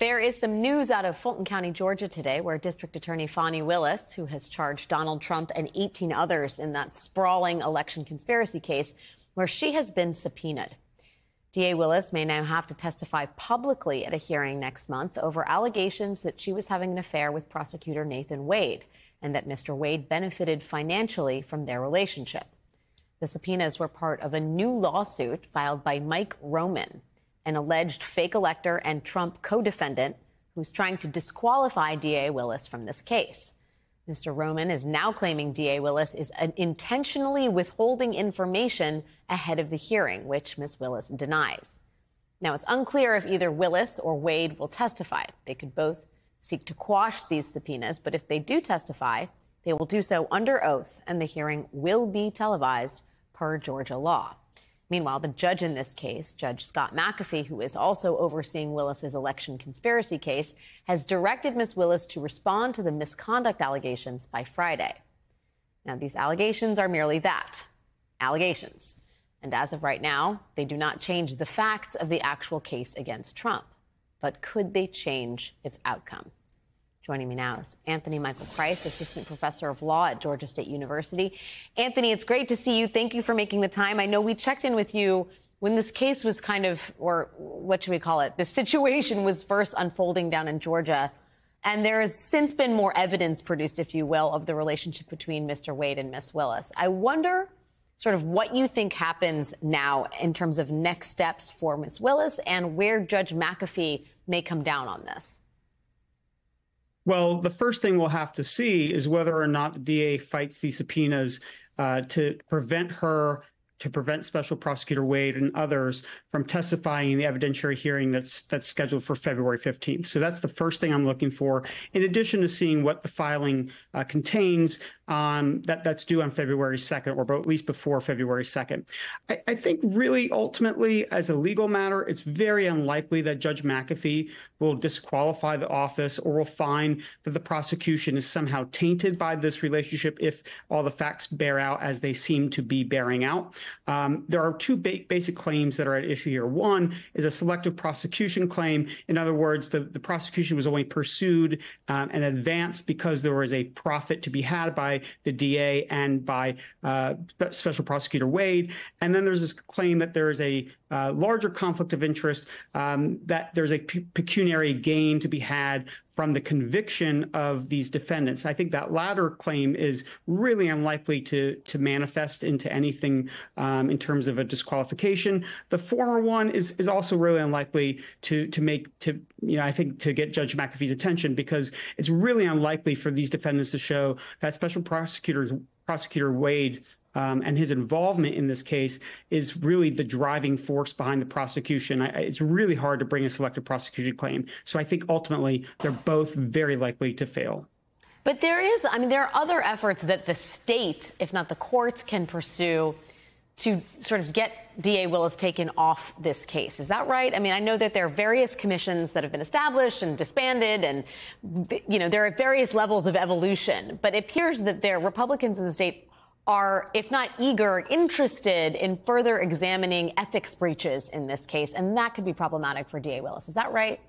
There is some news out of Fulton County, Georgia today, where District Attorney Fani Willis, who has charged Donald Trump and 18 others in that sprawling election conspiracy case, where she has been subpoenaed. DA Willis may now have to testify publicly at a hearing next month over allegations that she was having an affair with prosecutor Nathan Wade and that Mr. Wade benefited financially from their relationship. The subpoenas were part of a new lawsuit filed by Mike Roman, an alleged fake elector and Trump co defendant who's trying to disqualify DA Willis from this case. Mr. Roman is now claiming DA Willis is intentionally withholding information ahead of the hearing, which Ms. Willis denies. Now, it's unclear if either Willis or Wade will testify. They could both seek to quash these subpoenas, but if they do testify, they will do so under oath, and the hearing will be televised per Georgia law. Meanwhile, the judge in this case, Judge Scott McAfee, who is also overseeing Willis's election conspiracy case, has directed Ms. Willis to respond to the misconduct allegations by Friday. Now, these allegations are merely that allegations. And as of right now, they do not change the facts of the actual case against Trump. But could they change its outcome? Joining me now is Anthony Michael Kreis, Assistant Professor of Law at Georgia State University. Anthony, it's great to see you. Thank you for making the time. I know we checked in with you when this case was kind of, or what should we call it? The situation was first unfolding down in Georgia. And there has since been more evidence produced, if you will, of the relationship between Mr. Wade and Miss Willis. I wonder sort of what you think happens now in terms of next steps for Miss Willis and where Judge McAfee may come down on this. Well, the first thing we'll have to see is whether or not the DA fights these subpoenas uh, to prevent her, to prevent Special Prosecutor Wade and others from testifying in the evidentiary hearing that's that's scheduled for February 15th. So that's the first thing I'm looking for. In addition to seeing what the filing uh, contains, um, that that's due on February 2nd, or at least before February 2nd. I, I, think really ultimately, as a legal matter, it's very unlikely that Judge McAfee will disqualify the office or will find that the prosecution is somehow tainted by this relationship if all the facts bear out as they seem to be bearing out. Um, there are two ba basic claims that are at issue here. One is a selective prosecution claim. In other words, the, prosecution was only pursued um, and advanced because there was a profit to be had by the DA and by uh, Special Prosecutor Wade. And then there's this claim that there is a uh, larger conflict of interest, um, that there's a pecuniary gain to be had from the conviction of these defendants. I think that latter claim is really unlikely to to manifest into anything um, in terms of a disqualification. The former one is is also really unlikely to to make to you know I think to get Judge McAfee's attention because it's really unlikely for these defendants to show that special prosecutors prosecutor Wade um, and his involvement in this case is really the driving force behind the prosecution. I, it's really hard to bring a selective prosecution claim. So I think ultimately they're both very likely to fail. But there is, I mean, there are other efforts that the state, if not the courts, can pursue to sort of get DA Willis taken off this case. Is that right? I mean, I know that there are various commissions that have been established and disbanded, and, you know, there are various levels of evolution. But it appears that there are Republicans in the state are, if not eager, interested in further examining ethics breaches in this case, and that could be problematic for DA Willis. Is that right?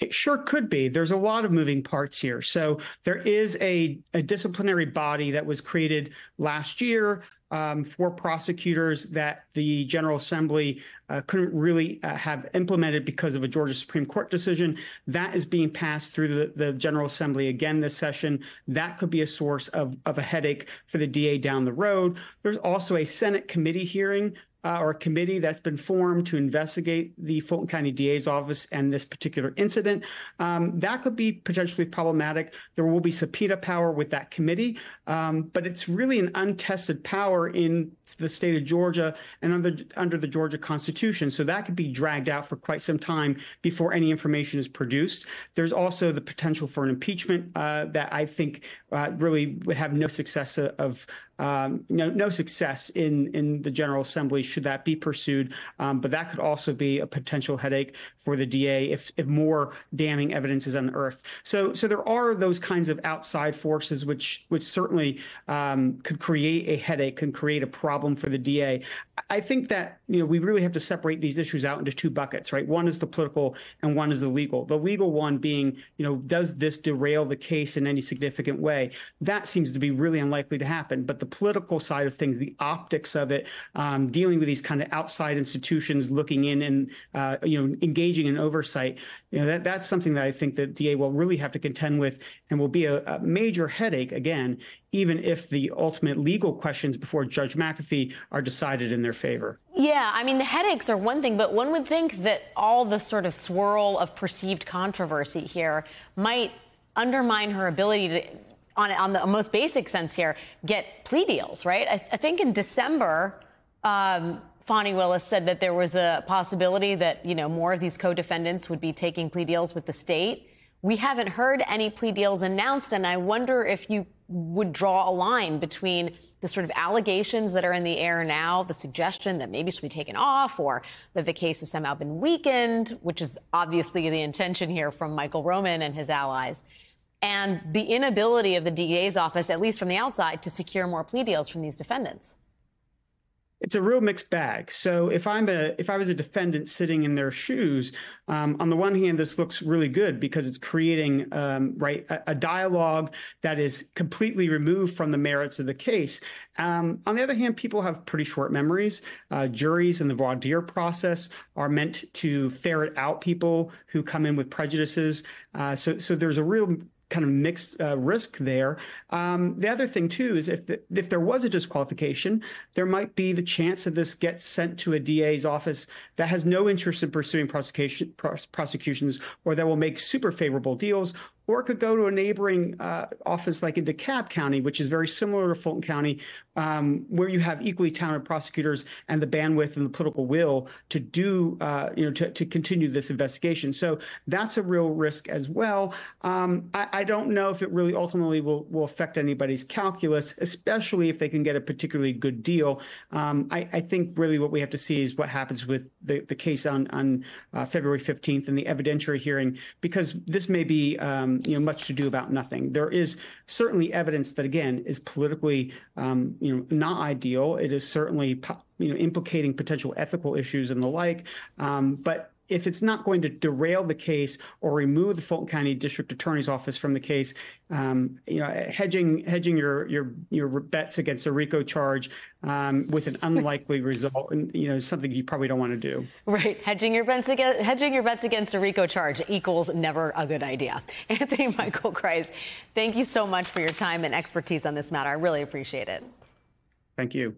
It sure could be. There's a lot of moving parts here. So there is a, a disciplinary body that was created last year um, for prosecutors that the General Assembly uh, couldn't really uh, have implemented because of a Georgia Supreme Court decision. That is being passed through the, the General Assembly again this session. That could be a source of, of a headache for the DA down the road. There's also a Senate committee hearing uh, or a committee that's been formed to investigate the Fulton County DA's office and this particular incident. Um, that could be potentially problematic. There will be subpoena power with that committee, um, but it's really an untested power in the state of Georgia and under under the Georgia Constitution. So that could be dragged out for quite some time before any information is produced. There's also the potential for an impeachment uh, that I think uh, really would have no success of um, no, no success in, in the General Assembly should that be pursued. Um, but that could also be a potential headache for the DA if, if more damning evidence is unearthed. So, so there are those kinds of outside forces which which certainly um, could create a headache, can create a problem for the DA. I think that you know we really have to separate these issues out into two buckets, right? One is the political, and one is the legal. The legal one being, you know, does this derail the case in any significant way? That seems to be really unlikely to happen. But the political side of things, the optics of it, um, dealing with these kind of outside institutions looking in and uh, you know engaging in oversight, you know that that's something that I think that DA will really have to contend with and will be a, a major headache again, even if the ultimate legal questions before Judge McAfee are decided in their favor. Yeah, I mean the headaches are one thing, but one would think that all the sort of swirl of perceived controversy here might undermine her ability to on, on the most basic sense here, get plea deals, right? I, I think in December, um, Fani Willis said that there was a possibility that, you know, more of these co-defendants would be taking plea deals with the state. We haven't heard any plea deals announced, and I wonder if you would draw a line between the sort of allegations that are in the air now, the suggestion that maybe should be taken off, or that the case has somehow been weakened, which is obviously the intention here from Michael Roman and his allies, and the inability of the DA's office, at least from the outside, to secure more plea deals from these defendants it's a real mixed bag. So if I'm a if I was a defendant sitting in their shoes, um, on the one hand, this looks really good because it's creating um, right a, a, dialogue that is completely removed from the merits of the case. Um, on the other hand, people have pretty short memories. Uh, juries in the voir dire process are meant to ferret out people who come in with prejudices. Uh, so so there's a real kind of mixed uh, risk there. Um, the other thing too is if the, if there was a disqualification, there might be the chance that this gets sent to a DA's office that has no interest in pursuing prosecution, prosecutions or that will make super favorable deals or it could go to a neighboring uh, office like in DeKalb County, which is very similar to Fulton County, um, where you have equally talented prosecutors and the bandwidth and the political will to do, uh, you know, to, to continue this investigation. So that's a real risk as well. Um, I, I, don't know if it really ultimately will, will affect anybody's calculus, especially if they can get a particularly good deal. Um, I, I, think really what we have to see is what happens with the, the case on, on uh, February 15th and the evidentiary hearing, because this may be um, you know, much to do about nothing. There is certainly evidence that, again, is politically, um, you know, not ideal. It is certainly, you know, implicating potential ethical issues and the like. Um, but if it's not going to derail the case or remove the Fulton County District Attorney's Office from the case, um, you know, hedging hedging your your your bets against a RICO charge um, with an unlikely result, and you know, something you probably don't want to do. Right, hedging your bets against hedging your bets against a RICO charge equals never a good idea. Anthony Michael Kreis, thank you so much for your time and expertise on this matter. I really appreciate it. Thank you.